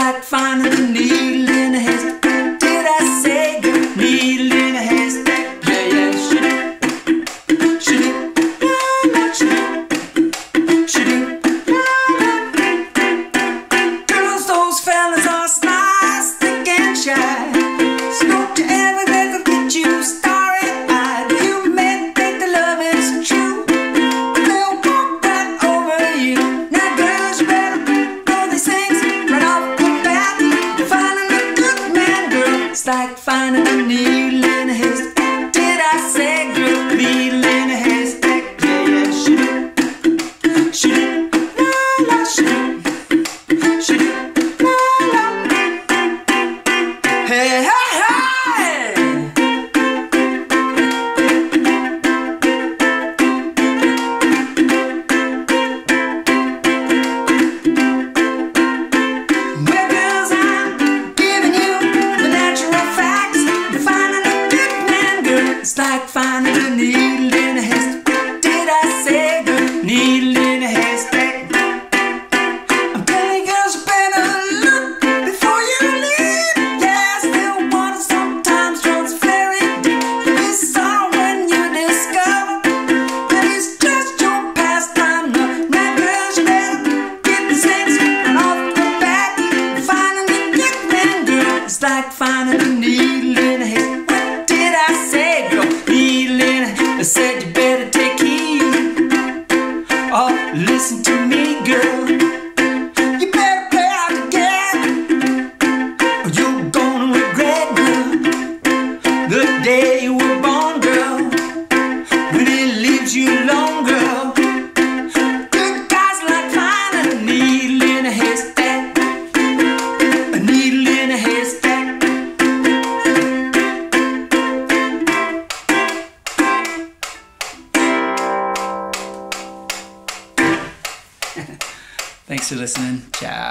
like fun. listen to me, girl. You better play or you're gonna regret, girl, day. Thanks for listening. Ciao.